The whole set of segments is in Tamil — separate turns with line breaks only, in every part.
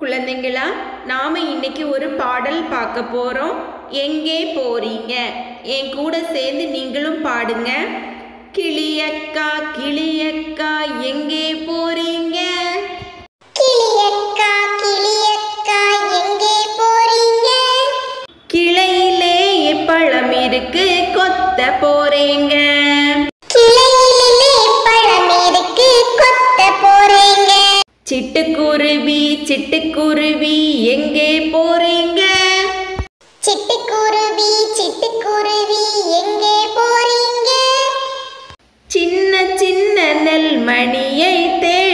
குழந்தைங்களா நாம இன்னைக்கு ஒரு பாடல் பார்க்க போறோம். எங்கே போறீங்க? என் கூட சேர்ந்து நீங்களும் பாடுங்க. கிளியக்கா கிளியக்கா எங்கே போறீங்க?
கிளியக்கா கிளியக்கா எங்கே போறீங்க?
கிளையிலே பழம் இருக்கு கொத்த போறீங்க. சிட்டுக்குருவி சிட்டுக்குருவி எங்கே போறீங்க?
சிட்டுக்குருவி சிட்டுக்குருவி எங்கே போறீங்க?
சின்ன சின்ன நெல்மணியை தேடி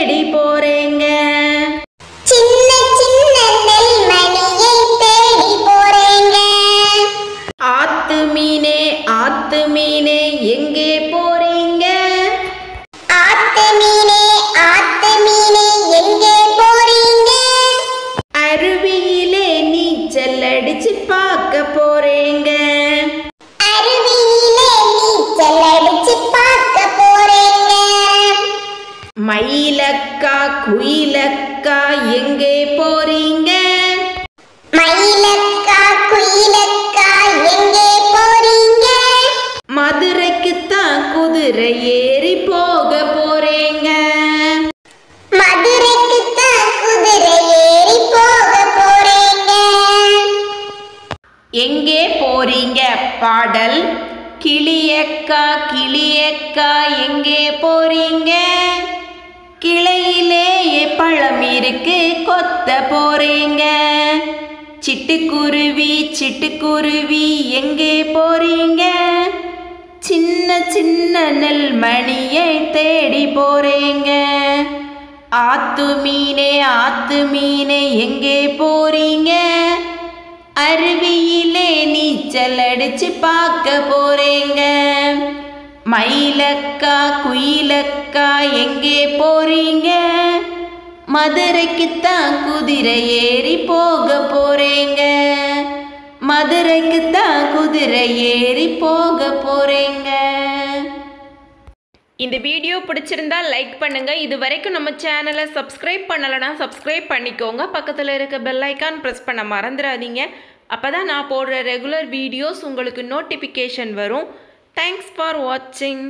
மயிலக்கா குயிலக்கா எங்கே போறீங்க?
மயிலக்கா குயிலக்கா எங்கே போறீங்க?
மதுரைக்கு தான் குதிரை ஏறி போக போறேங்க.
மதுரைக்கு தான் குதிரை ஏறி போக போறீங்க.
எங்கே போறீங்க பாடல்? கிளியக்கா கிளியக்கா எங்கே போறீங்க? பழம் கொத்த போறீங்க? சிட்டுக்குருவி சிட்டுக்குருவி எங்கே போறீங்க? சின்ன சின்ன நெல்மணியை தேடி போறீங்க. ஆத்து மீனே ஆத்து மீனே எங்கே போறீங்க? அருவியிலே நீச்சல் அடிச்சு பார்க்க போறீங்க. மயிலக்கா குயிலக்கா எங்கே போறீங்க? மதுரைக்கு தான் குதிரை ஏறி போக போறேங்க. மதுரைக்கு தான் குதிரை ஏறி போக போறேங்க. இந்த வீடியோ பிடிச்சிருந்தா லைக் பண்ணுங்க. இது வரைக்கும் நம்ம சேனலை சப்ஸ்கிரைப் பண்ணலைன்னா சப்ஸ்கிரைப் பண்ணிக்கோங்க. பக்கத்தில் இருக்க பெல் ஐக்கான் ப்ரெஸ் பண்ண மறந்துடாதீங்க. அப்போ தான் நான் போடுற ரெகுலர் வீடியோஸ் உங்களுக்கு நோட்டிஃபிகேஷன் வரும். தேங்க்ஸ் ஃபார் வாட்சிங்